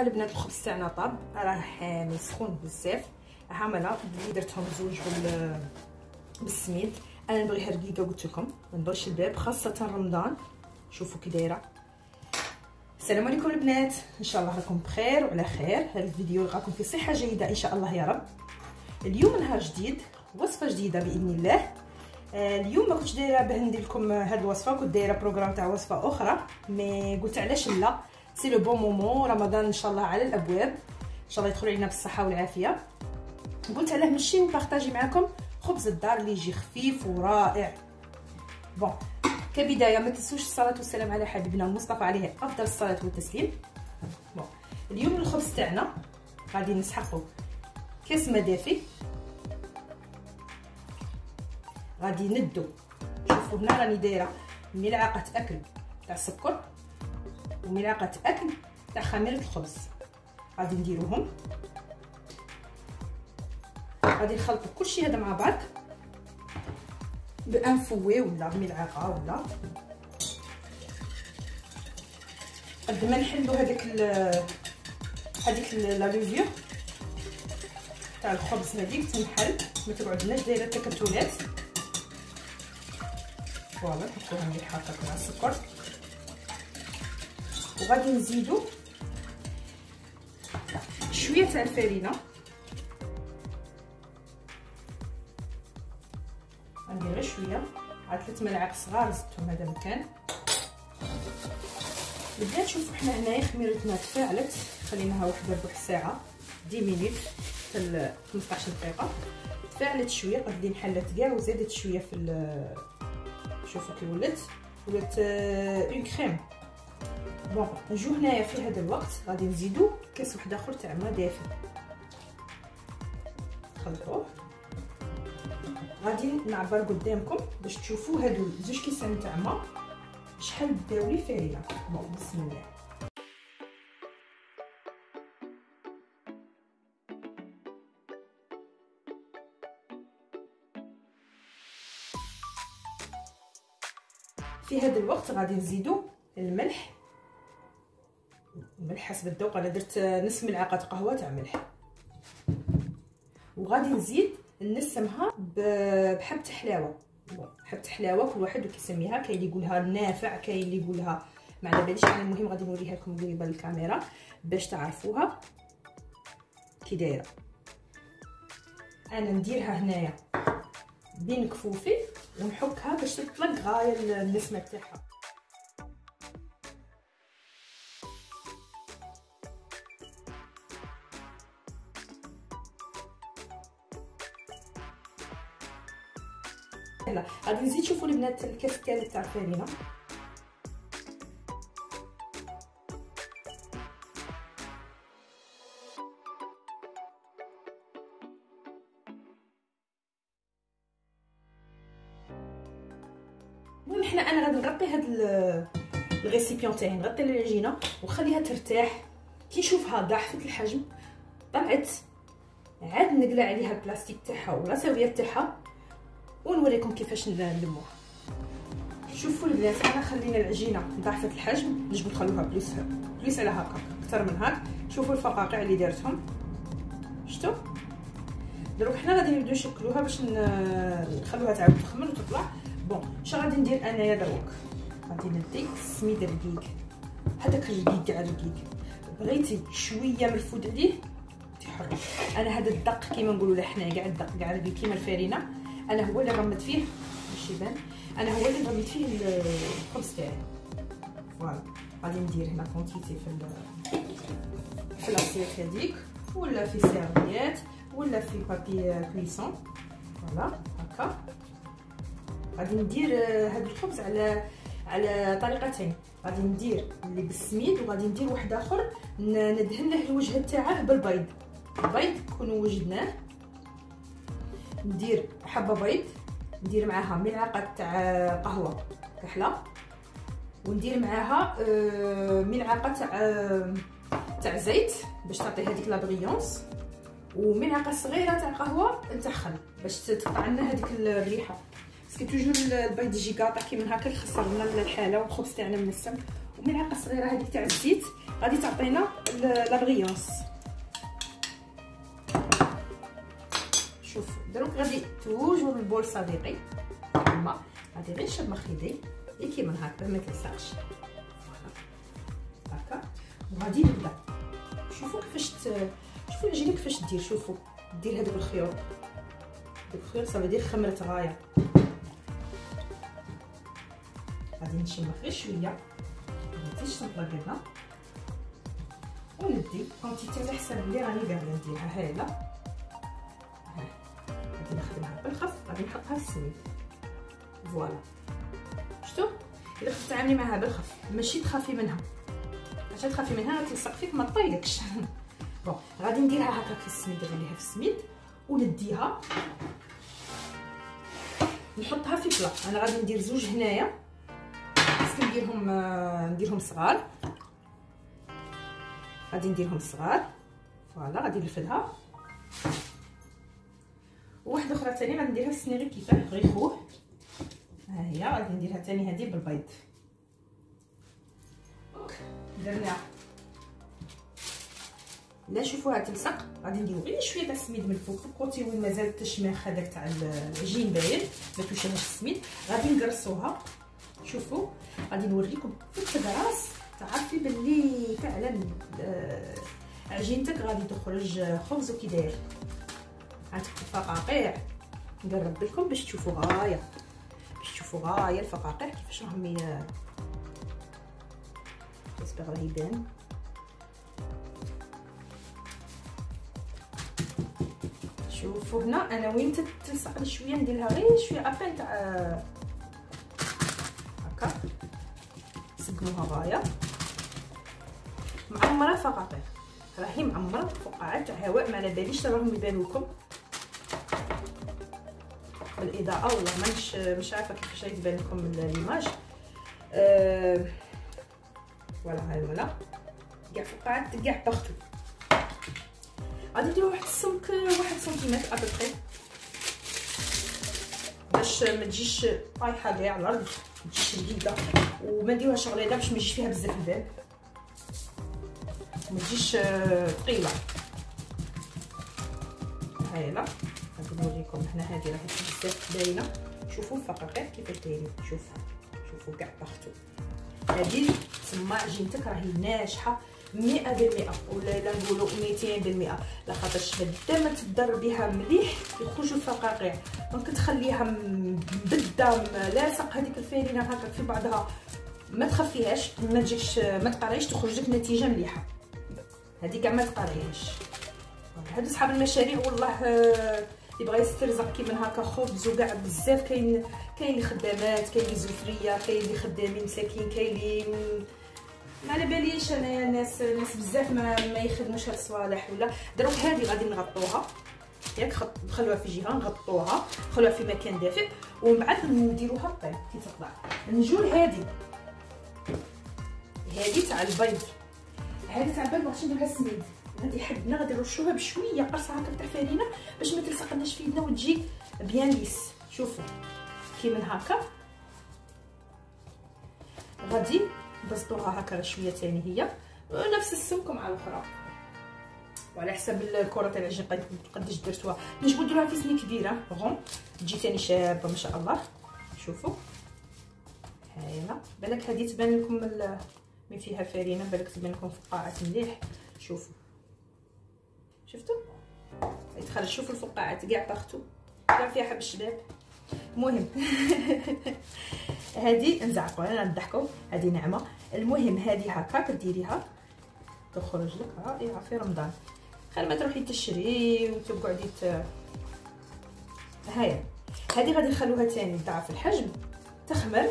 ها البنات الخبز تاعنا طاب راه حامي سخون بزاف. ها مالا اللي درتهم زوج بال بالسميد. أنا نبغيها رقيقه قلت لكم. ما نبغيش الباب خاصة رمضان. شوفوا كي دايرة. السلام عليكم البنات. إن شاء الله راكم بخير وعلى خير. هذا الفيديو راكم في صحة جيدة إن شاء الله يا رب. اليوم نهار جديد وصفة جديدة بإذن الله. آه، اليوم ما كنتش دايرة باه ندير لكم هذه الوصفة. كنت دايرة programme تاع وصفة أخرى. mais قلت علاش لا؟ c'est le bon moment. رمضان إن شاء الله على الأبواب. إن شاء الله يدخل علينا بالصحة والعافية. قلت علاه نمشي ون partager معكم خبز الدار اللي يجي خفيف ورائع. bon كبداية ما تنسوش الصلاة والسلام على حبيبنا المصطفى عليه أفضل الصلاة والتسليم. bon اليوم الخبز تاعنا غادي نسحقوا كاس ما دافي غادي ندو شوفوا هنا راني دايرة ملعقة أكل تاع السكر. وملعقه أكل تاع خميرة الخبز. غادي نديروهم. غادي نخلطوا كلشي هذا مع بعض. بان فوي ولا بملعقه ولا. قد ما نحلوا هذيك هذيك لا لوفير تاع الخبز هذيك تنحل ما تقعدناش دايرة تكتلات فوالا نحطوها هكا مع السكر وغادي نزيدو. شوية تاع الفرينه غندير غير شوية. عاد 3 ملاعق صغار زدتهم هذا المكان بدات شوفوا حنا هنايا خميرتنا تفاعلت. خليناها واحدة ربع ساعة 10 minutes حتى 15 دقيقة. تفاعلت شوية قد انحلت كاع وزادت شوية في شوفوا كي ولات ولات une crème bon نجو هنايا في هذا الوقت غادي نزيدو كاس واحد أخر تاع ماء دافي نخلطوه غادي نعبر قدامكم باش تشوفوا هادو زوج كيسان تاع ماء شحال داو لي فاريله بون بسم الله. في هذا الوقت غادي نزيدو الملح. الملح حسب الذوق. أنا درت نص ملعقة قهوة تاع ملح. وغادي نزيد نسمها بحبة حلاوة. حبة حلاوة كل واحد كيسميها كاين اللي يقولها نافع كاين اللي يقولها ما على باليش. أنا المهم غادي نوريها لكم قريبه للكاميرا باش تعرفوها كي دايرة. أنا نديرها هنايا بين كفوفي ونحكها باش تطلق غاية النسمة تاعها. غادي نزيد شوفوا البنات الكاس الثالث تاع الفرينه المهم حنا أنا غادي نغطي هاد الغيسيبيون تاعي نغطي العجينه ونخليها ترتاح. كي نشوفها ضاعفت الحجم طلعت عاد نقلع عليها البلاستيك تاعها ولا ساويه تاعها. ونوريكم كيفاش نلموها شوفوا البنات أنا خلينا العجينة ضاعفت الحجم نجبو نخلوها plus plus على هكا أكثر من هاك. شوفوا الفقاقيع اللي دارتهم. شفتوا؟ دروك حنا غادي نبداو نشكلوها باش نخلوها تعاود تخمر وتطلع. bon اش غادي ندير أنايا دروك؟ غادي ندي السميد الرقيق. هذاك الرقيق كاع الرقيق. بغيتي شوية من الفود عليه تحر أنا هذا الدق كيما نقولوا حنا كاع الدق كاع الرقيق كيما الفرينة. أنا هو اللي غمت فيه باش يبان. أنا هو اللي غمت فيه الخبز تاعي. voilà. غادي ندير هنا quantité في في l'assiette هذيك ولا في serviette ولا في papier cuisson voilà. هكا. غادي ندير هذا الخبز على على طريقتين. غادي ندير اللي بالسميد وغادي ندير واحد آخر ندهن له الوجه تاعه بالبيض. البيض نكونوا وجدناه. ندير حبة بيض ندير معاها ملعقة تاع قهوة كحلة. وندير معاها آه، ملعقة تاع تاع زيت باش تعطي هذيك لا بريونس. وملعقة صغيرة تاع قهوة تاع خل باش تقطع لنا هذيك الريحة. باسكو توجور البيض يجي قاطع كيما هكا يخسر لنا الحالة والخبز تاعنا منسم وملعقة صغيرة هذه تاع الزيت غادي تعطينا لا بغيونس غادي توجور البول صديقي. الماء غادي غير نشد مخيدي. اللي كيما هكا ما تلصقش هكا. وغادي نبدا. شوفوا كيفاش شوفوا العجينة كيفاش دير. شوفوا. دير هذوك الخيوط. هذوك الخيوط صافي دير خمرت غاية. غادي نشمخ غير شوية. مزيدش تنطلق وندي quantité على حسب اللي راني باغيه نديرها هايله نخدمها بالخف غادي نحطها في السميد. voilà. شفتوا إلا كنت تعاملي معها بالخف ماشي تخافي منها. عشان تخافي منها تلصق فيك ما طيلكش بون غادي نديرها هكا في السميد نغليها في السميد ونديها. نحطها في بلا أنا غادي ندير زوج هنايا. خصني نديرهم آه، نديرهم صغار. غادي نديرهم صغار. فوالا غادي نرفدها وواحدة أخرى ثاني غادي نديرها في السنيغي كيفاه. غير خوه. ها هي غادي نديرها ثاني هذه بالبيض. درنا. لا شوفوها تلصق. غادي نديرو غير شوية تاع السميد من الفوق. الكوتي وين مازال التشميخ هذاك تاع العجين باين. ما توشيهاش السميد. غادي نقرصوها. شوفوا. غادي نوريكم في الراس تعرفي باللي فعلا آه، عجينتك غادي تخرج خبز وكي داير. عندك الفقاقيع نقرب لكم باش تشوفوا غاية. باش تشوفوا غاية الفقاقيع كيفاش راهم جيسبيغ راه يبان. شوفوا هنا أنا وين تلصق شوية نديرها غير شوية ابان تاع هكا. سقموها غاية. معمرة فقاقيع. راهي معمرة فقاعات هواء ما على باليش راهم يبانوا لكم بالاضاءه والله مانيش مش عارفة كيفاش يبان لكم ليماج أه voilà هاي ولا. كاع فقاعات كاع partout غادي نديرو واحد السمك واحد سنتيمتر à peu près باش ما تجيش طايحة كاع على الأرض ما تجيش جديده وما نديروهاش غليظه باش ما يجيش فيها بزاف اللباب ما تجيش ثقيله هايله غادي نوريكم. هنا هذه راهي بزاف باينه شوفوا الفقاقيع كيفاش دايرين شوفوا شوفوا كاع partout هذه تسمى عجينتك راهي ناجحة مئة بالمئة ولا لا نقولو ميتين بالمئة. لاخاطرش مادام ما تدر بها مليح يخرجوا الفقاقيع donc تخليها مبده لاصق هذيك الفارينه هكا في بعضها. ما تخفيهاش ما تجيش ما تقريش تخرج لك نتيجة مليحة. هذه كاع ما تقريهاش. هادو صحاب المشاريع والله بغا يسترزق كيما هكا خبز وكاع بزاف كاين كاين اللي خدامات كاين اللي كاين اللي خدامين مساكين كاين اللي ما على باليش أنايا ناس ناس بزاف ما, ما يخدموش هاد الصوالح ولا. دروك هذه غادي نغطوها. ياك نخلوها في جهة نغطوها نخلوها في مكان دافئ ومن بعد نديروها طيب كي تطلع. نجو لهادي هادي تاع البيض. هادي تاع البيض باغاش نديرها سميد. غادي حدنا غادي نرشوها بشوية قرصه هكا تاع فرينه باش ما تلصقناش في يدنا وتجي بيان ليس. شوفوا كي من هكا. غادي نبسطوها هكا شوية ثاني هي. نفس السمك مع الأخرى. وعلى حسب الكرة تاع العجين قداش درتوها. نجبدوا نديروها في سني كبيرة غون تجي ثاني شابة ما شاء الله. شوفوا هايله بالك هذه تبان لكم من فيها فرينه بالك تبان لكم فقاعات مليح. شوفوا شفتوا؟ يدخل شوفوا الفقاعات كاع باختو. كاع فيها حب الشباب. المهم. هذه نزعقوا أنا نضحكوا. هذه نعمة. المهم هذه هكا كديريها. تخرج لك. ها إيه في رمضان. خير ما تروحي تشري وتقعدي ت هاي هذه غادي نخلوها ثاني تضاعف الحجم تخمر.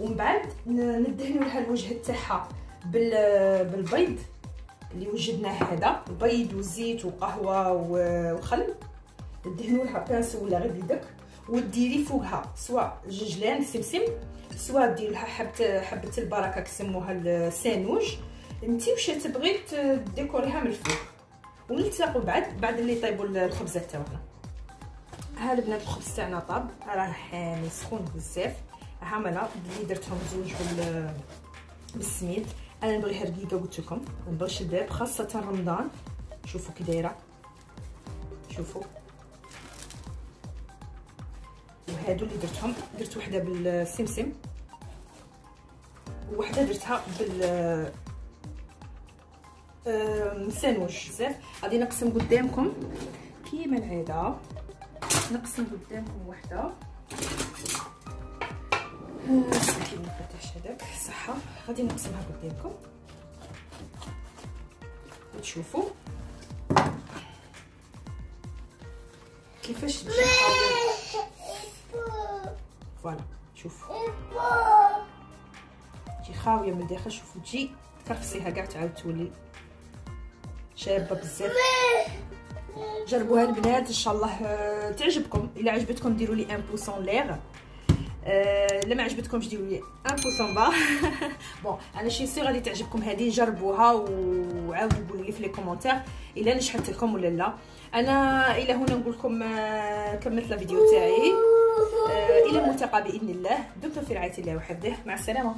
ومن بعد ندهنوا لها الوجه تاعها بالبيض. اللي وجدناه هذا البيض وزيت وقهوة وخل. ندهنوا لها pinceau ولا غير بيدك وديري فوقها سواء ججلان سمسم سواء دير لها حبه حبة البركة كسموها السانوج. انت واش تبغي ديكوريها من الفوق؟ ونلتقوا بعد بعد اللي طيبوا الخبزات تاعنا ها البنات الخبز تاعنا طاب راه حامي سخون بزاف. ها مالا اللي درتهم زوج بال بالسميد. أنا نبغيها رقيقه قلت لكم. ما نبغيش خاصة رمضان. شوفوا كي دايرة. شوفوا. وهادو اللي درتهم درت وحدة بالسمسم. وحدة درتها بال ساندويتش بزاف. غادي نقسم قدامكم. كيما العادة. نقسم قدامكم وحدة. كيما الفتاش هذاك صحة. غادي نقسمها قدامكم. تشوفوا. كيفاش تجي voilà. شوف. تجي خاوية من الداخل. شوفوا. تجي تكرفسيها كاع تعاود تولي شابة بزاف. جربوها البنات. إن شاء الله آه، تعجبكم. إلا عجبتكم ديروا لي un pouce en l'air الا ما عجبتكمش ديروا لي un pouce en bas bon أنا je sais غادي تعجبكم هذه جربوها وعاودوا قولوا لي في les commentaires إلا نجحت لكم ولا لا. أنا إلى هنا نقول لكم آه، كملت الفيديو تاعي. إلى الملتقى بإذن الله. دمتم في رعاية الله وحفظه. مع السلامة.